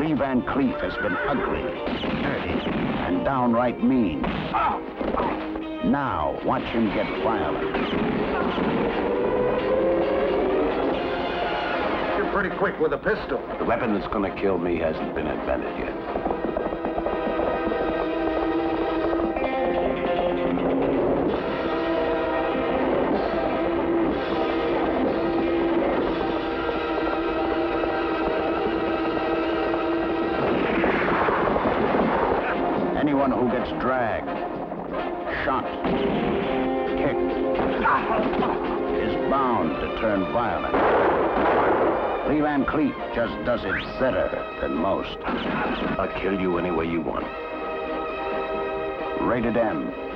Lee Van Cleef has been ugly, dirty, and downright mean. Now, watch him get violent. You're pretty quick with a pistol. The weapon that's going to kill me hasn't been invented yet. Anyone who gets dragged, shot, kicked, is bound to turn violent. Lee Van Cleef just does it better than most. I'll kill you any way you want. Rated M.